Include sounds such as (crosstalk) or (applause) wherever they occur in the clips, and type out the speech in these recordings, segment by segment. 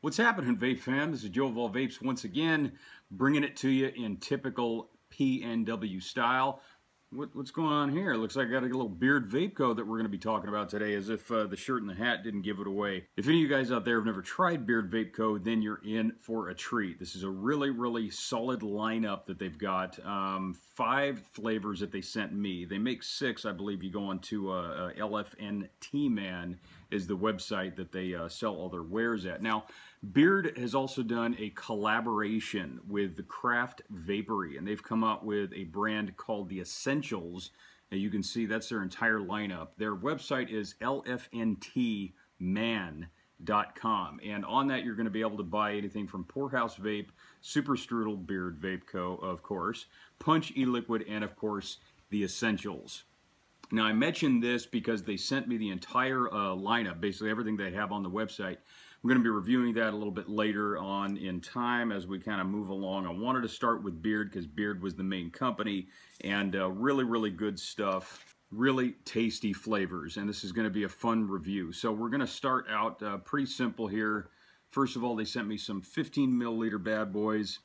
What's happening, Vape fam? This is Joe of all Vapes once again, bringing it to you in typical PNW style. What, what's going on here? Looks like I got a little beard vape co that we're going to be talking about today as if uh, the shirt and the hat didn't give it away. If any of you guys out there have never tried beard vape co, then you're in for a treat. This is a really, really solid lineup that they've got. Um, five flavors that they sent me. They make six, I believe. You go on to uh, uh, LFNT Man is the website that they uh, sell all their wares at. Now, Beard has also done a collaboration with the Craft Vapory, and they've come out with a brand called the Essentials. And you can see that's their entire lineup. Their website is lfntman.com, and on that you're going to be able to buy anything from Poorhouse Vape, Super Strudel Beard Vape Co., of course, Punch E-Liquid, and of course the Essentials. Now I mentioned this because they sent me the entire uh, lineup, basically everything they have on the website. We're going to be reviewing that a little bit later on in time as we kind of move along. I wanted to start with Beard because Beard was the main company and uh, really, really good stuff. Really tasty flavors, and this is going to be a fun review. So we're going to start out uh, pretty simple here. First of all, they sent me some 15 milliliter bad boys.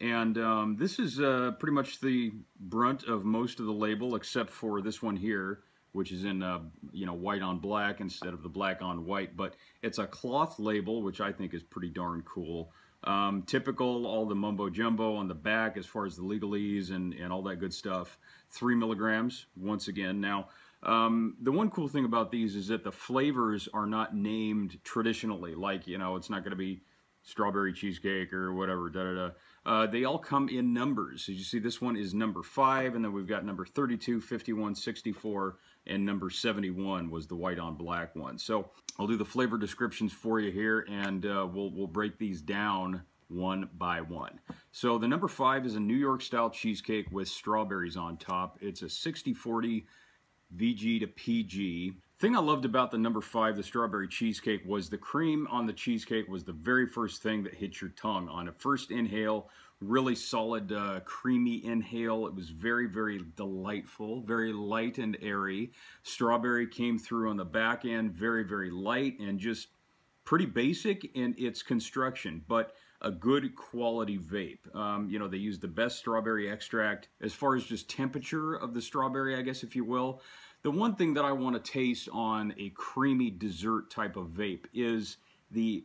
And um, this is uh, pretty much the brunt of most of the label, except for this one here which is in uh, you know white on black instead of the black on white. But it's a cloth label, which I think is pretty darn cool. Um, typical, all the mumbo jumbo on the back as far as the legalese and, and all that good stuff. Three milligrams, once again. Now, um, the one cool thing about these is that the flavors are not named traditionally. Like, you know, it's not going to be strawberry cheesecake or whatever, da da da. Uh, they all come in numbers. As you see, this one is number 5, and then we've got number 32, 51, 64, and number 71 was the white on black one. So I'll do the flavor descriptions for you here, and uh, we'll, we'll break these down one by one. So the number 5 is a New York style cheesecake with strawberries on top. It's a 60-40 VG to PG. Thing I loved about the number five, the strawberry cheesecake, was the cream on the cheesecake was the very first thing that hit your tongue. On a first inhale, really solid, uh, creamy inhale. It was very, very delightful, very light and airy. Strawberry came through on the back end, very, very light and just pretty basic in its construction, but a good quality vape. Um, you know, they use the best strawberry extract as far as just temperature of the strawberry, I guess, if you will. The one thing that I want to taste on a creamy dessert type of vape is the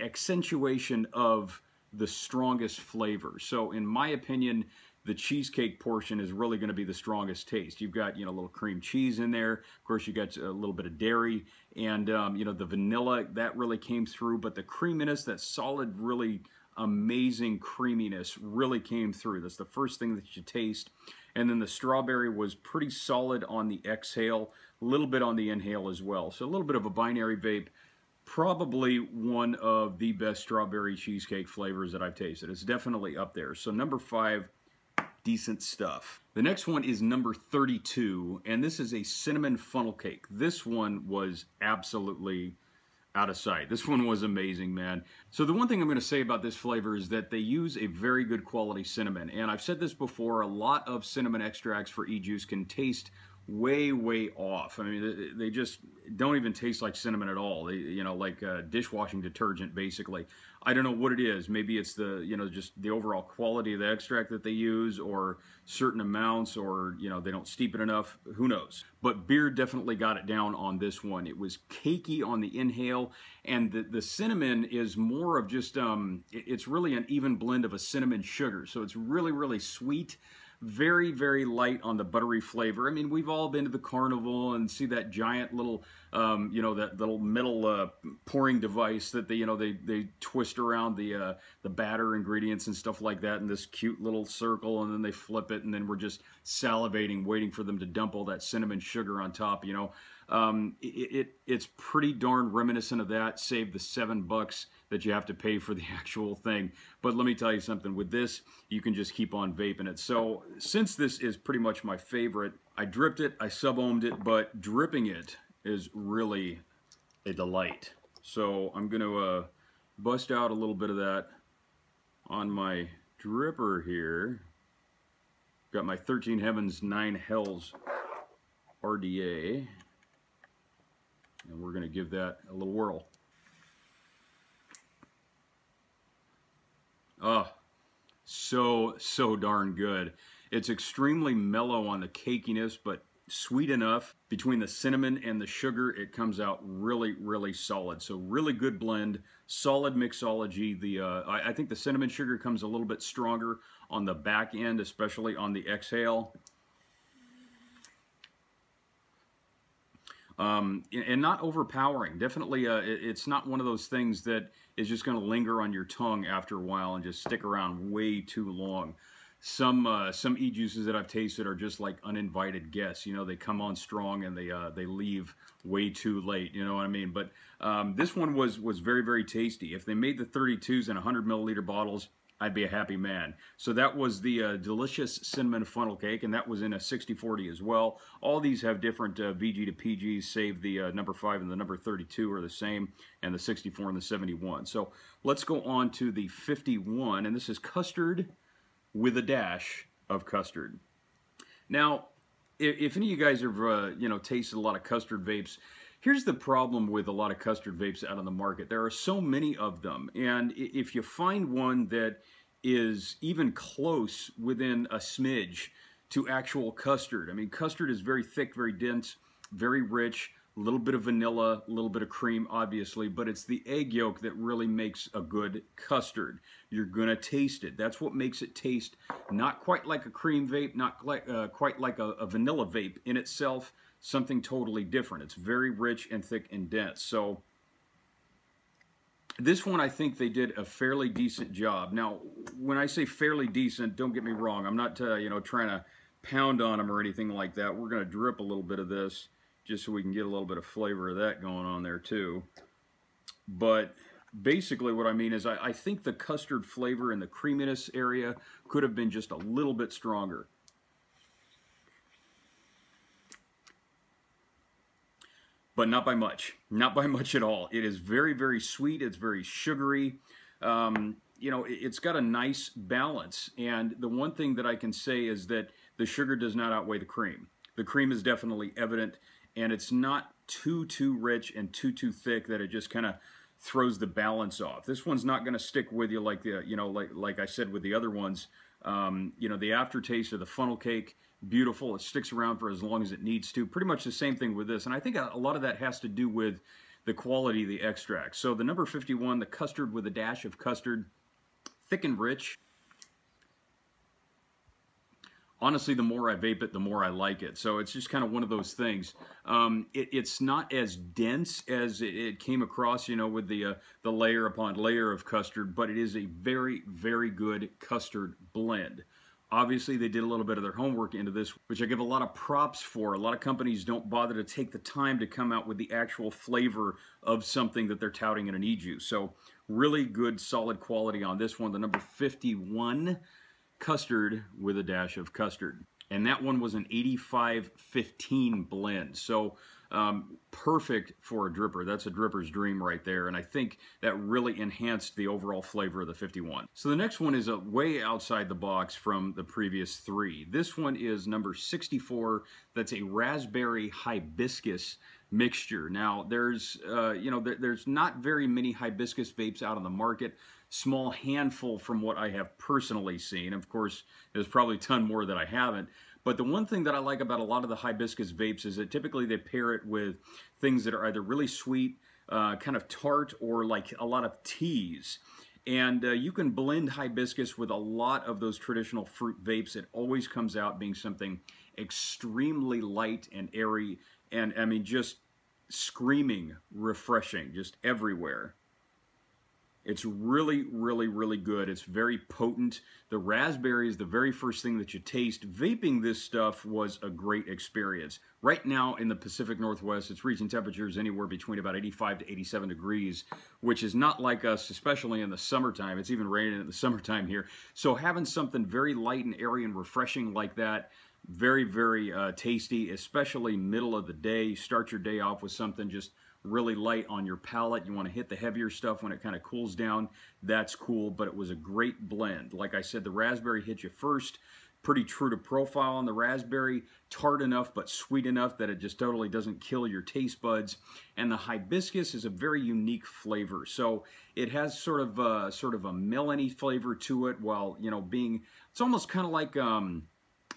accentuation of the strongest flavor. So in my opinion, the cheesecake portion is really going to be the strongest taste. You've got, you know, a little cream cheese in there. Of course, you got a little bit of dairy and, um, you know, the vanilla, that really came through. But the creaminess, that solid, really amazing creaminess really came through. That's the first thing that you taste. And then the strawberry was pretty solid on the exhale, a little bit on the inhale as well. So a little bit of a binary vape. Probably one of the best strawberry cheesecake flavors that I've tasted. It's definitely up there. So number five, decent stuff. The next one is number 32, and this is a cinnamon funnel cake. This one was absolutely out of sight. This one was amazing, man. So the one thing I'm going to say about this flavor is that they use a very good quality cinnamon. And I've said this before, a lot of cinnamon extracts for e-juice can taste way, way off. I mean, they just don't even taste like cinnamon at all. They, you know, like uh, dishwashing detergent, basically. I don't know what it is. Maybe it's the, you know, just the overall quality of the extract that they use or certain amounts or, you know, they don't steep it enough. Who knows? But Beard definitely got it down on this one. It was cakey on the inhale and the, the cinnamon is more of just, um, it's really an even blend of a cinnamon sugar. So it's really, really sweet very, very light on the buttery flavor. I mean, we've all been to the carnival and see that giant little, um, you know, that little metal uh, pouring device that they, you know, they, they twist around the, uh, the batter ingredients and stuff like that in this cute little circle and then they flip it and then we're just salivating, waiting for them to dump all that cinnamon sugar on top, you know. Um, it, it, it's pretty darn reminiscent of that, save the seven bucks that you have to pay for the (laughs) actual thing. But let me tell you something, with this, you can just keep on vaping it. So since this is pretty much my favorite, I dripped it, I sub-ohmed it, but dripping it is really a delight. So I'm going to uh, bust out a little bit of that on my dripper here. Got my 13 Heavens 9 Hells RDA. And we're going to give that a little whirl. Oh, so, so darn good. It's extremely mellow on the cakiness, but sweet enough. Between the cinnamon and the sugar, it comes out really, really solid. So really good blend, solid mixology. The uh, I, I think the cinnamon sugar comes a little bit stronger on the back end, especially on the exhale. Um, and not overpowering. Definitely, uh, it's not one of those things that is just going to linger on your tongue after a while and just stick around way too long some uh, some e juices that I've tasted are just like uninvited guests. You know, they come on strong and they uh, they leave way too late. You know what I mean? But um, this one was was very very tasty. If they made the 32s in 100 milliliter bottles, I'd be a happy man. So that was the uh, delicious cinnamon funnel cake, and that was in a 60-40 as well. All these have different uh, VG to PGs, save the uh, number 5 and the number 32 are the same, and the 64 and the 71. So let's go on to the 51, and this is custard with a dash of custard. Now, if, any of you guys have uh, you know tasted a lot of custard vapes, here's the problem with a lot of custard vapes out on the market. There are so many of them, and if you find one that is even close within a smidge to actual custard, I mean, custard is very thick, very dense, very rich a little bit of vanilla, a little bit of cream, obviously, but it's the egg yolk that really makes a good custard. You're going to taste it. That's what makes it taste not quite like a cream vape, not quite, uh, quite like a, a vanilla vape in itself, something totally different. It's very rich and thick and dense. So this one, I think they did a fairly decent job. Now, when I say fairly decent, don't get me wrong. I'm not, uh, you know, trying to pound on them or anything like that. We're going to drip a little bit of this just so we can get a little bit of flavor of that going on there too. But basically what I mean is I, I think the custard flavor and the creaminess area could have been just a little bit stronger. But not by much. Not by (laughs) much at all. It is very, very sweet. It's very sugary. Um, you know, it's got a nice balance. And the one thing that I can say is that the sugar does not outweigh the cream. The cream is definitely evident and it's not too too rich and too too thick that it just kind of throws the balance off. This one's not going to stick with you like the you know like like I said with the other ones. Um, you know the aftertaste of the funnel cake, beautiful. It sticks around for as long as it needs to. Pretty much the same thing with this, and I think a, lot of that has to do with the quality of the extract. So the number 51, the custard with a dash of custard, thick and rich honestly, the more I vape it, the more I like it. So it's just kind of one of those things. Um, it, it's not as dense as it, it, came across, you know, with the uh, the layer upon layer of custard, but it is a very, very good custard blend. Obviously, they did a little bit of their homework into this, which I give a lot of props for. A lot of companies don't bother to take the time to come out with the actual flavor of something that they're touting in an e-juice. So really good, solid quality on this one. The number 51 custard with a dash of custard. And that one was an 85-15 blend. So um, perfect for a dripper. That's a dripper's dream right there. And I think that really enhanced the overall flavor of the 51. So the next one is a way outside the box from the previous three. This one is number 64. That's a raspberry hibiscus mixture. Now, there's, uh, you know, there, there's not very many hibiscus vapes out on the market small handful from what I have personally seen. Of course, there's probably a ton more that I haven't. But the one thing that I like about a lot of the hibiscus vapes is that typically they pair it with things that are either really sweet, uh, kind of tart, or like a lot of teas. And uh, you can blend hibiscus with a lot of those traditional fruit vapes. It always comes out being something extremely light and airy, and I mean, just screaming refreshing, just everywhere. It's really, really, really good. It's very potent. The raspberry is the very first thing that you taste. Vaping this stuff was a great experience. Right now in the Pacific Northwest, it's reaching temperatures anywhere between about 85 to 87 degrees, which is not like us, especially in the summertime. It's even raining in the (laughs) summertime here. So having something very light and airy and refreshing like that, very, very uh, tasty, especially middle of the day. Start your day off with something just really light on your palate. You want to hit the heavier stuff when it kind of cools down. That's cool, but it was a great blend. Like I said, the raspberry hit you first, pretty true to profile on the raspberry, tart enough but sweet enough that it just totally doesn't kill your taste buds. And the hibiscus is a very unique flavor. So it has sort of a, sort of a melony flavor to it while, you know, being, it's almost kind of like, um,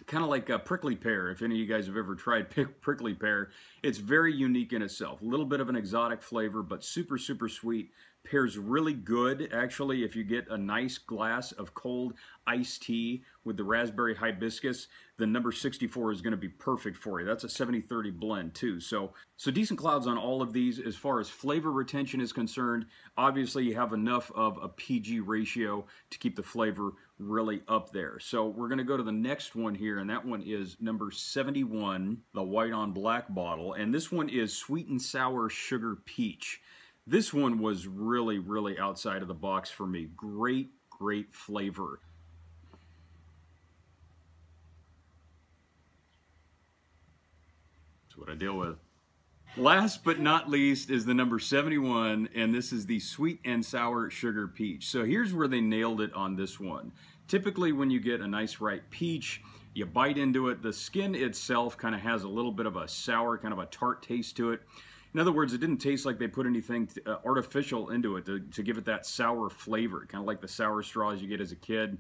kind of like a prickly pear, if any of you guys have ever tried prickly pear. It's very unique in itself. A little bit of an exotic flavor, but super, super sweet. Pairs really good, actually, if you get a nice glass of cold iced tea with the raspberry hibiscus, the number 64 is going to be perfect for you. That's a 70-30 blend, too. So, so decent clouds on all of these. As far as flavor retention is concerned, obviously you have enough of a PG ratio to keep the flavor really up there. So we're going to go to the next one here, and that one is number 71, the white on black bottle. And this one is sweet and sour sugar peach. This one was really, really outside of the box for me. Great, great flavor. That's what I deal with. Last but not least is the number 71, and this is the sweet and sour sugar peach. So here's where they nailed it on this one. Typically when you get a nice ripe peach, you bite into it, the skin itself kind of has a little bit of a sour, kind of a tart taste to it. In other words, it didn't taste like they put anything uh, artificial into it to, to give it that sour flavor, kind of like the sour straws you get as a kid.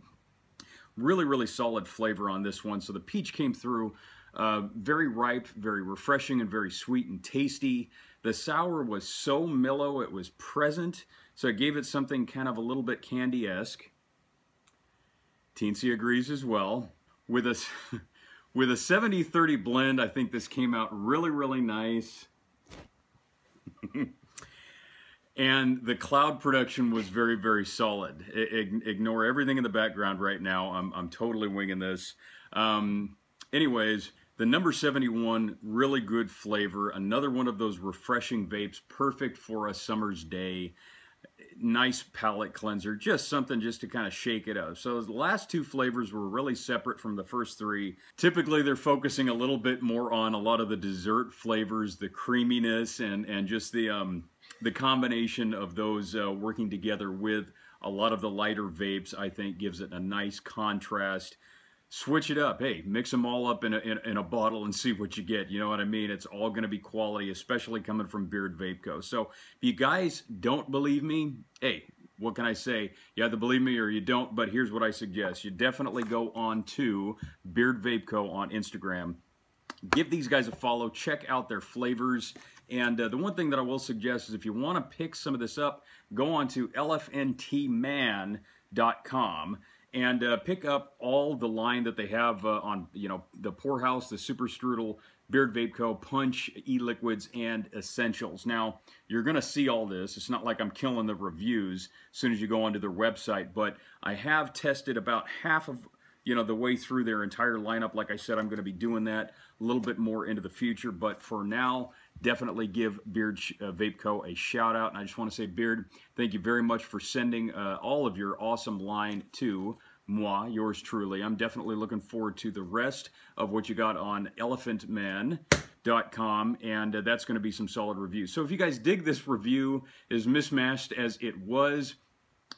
Really, really solid flavor on this one. So the peach came through uh, very ripe, very refreshing, and very sweet and tasty. The sour was so mellow, it was present, so it gave it something kind of a little bit candy-esque. Teansie agrees as well. With a, (laughs) with a 70-30 blend, I think this came out really, really nice. (laughs) and the cloud production was very, very solid. I, ignore everything in the background right now. I'm, I'm totally winging this. Um, anyways, the number 71, really good flavor. Another one of those refreshing vapes, perfect for a summer's day nice palate cleanser, just something just to kind of shake it up. So the last two flavors were really separate from the first three. Typically they're focusing a little bit more on a lot of the dessert flavors, the creaminess and, and just the, um, the combination of those uh, working together with a lot of the lighter vapes, I think gives it a nice contrast switch it up. Hey, mix them all up in a, in, in, a bottle and see what you get. You know what I mean? It's all going to be quality, especially coming from Beard Vape Co. So if you guys don't believe me, hey, what can I say? You either believe me or you don't, but here's what I suggest. You definitely go on to Beard Vape Co. on Instagram. Give these guys a follow. Check out their flavors. And uh, the one thing that I will suggest is if you want to pick some of this up, go on to lfntman.com and uh, pick up all the line that they have uh, on, you know, the Pourhouse, the Super Strudel, Beard Vape Co., Punch, E-Liquids, and Essentials. Now, you're going to see all this. It's not like I'm killing the reviews as soon as you go onto their website, but I have tested about half of you know, the way through their entire lineup. Like I said, I'm going to be doing that a little bit more into the future. But for now, definitely give Beard uh, Vape Co. a shout out. And I just want to say, Beard, thank you very much for sending uh, all of your awesome line to moi, yours truly. I'm definitely looking forward to the rest of what you got on lfntman.com, and uh, that's going to be some solid reviews. So if you guys dig this review, as mismatched as it was,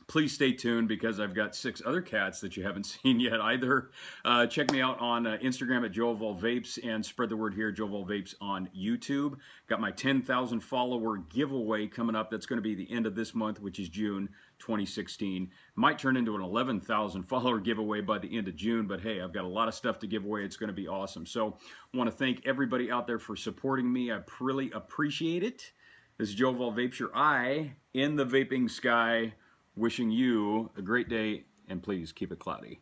please stay tuned because I've got six other cats that you haven't (laughs) seen yet either. Uh, check me out on uh, Instagram at Joe Vapes and spread the word here, Joe Vapes on YouTube. Got my 10,000 follower giveaway coming up. That's going to be the end of this month, which is June 2016. Might turn into an 11,000 follower giveaway by the end of June, but hey, I've got a lot of stuff to give away. It's going to be awesome. So I want to thank everybody out there for supporting me. I really appreciate it. This is Joe Vapes, your eye in the vaping sky wishing you a great day and please keep it cloudy.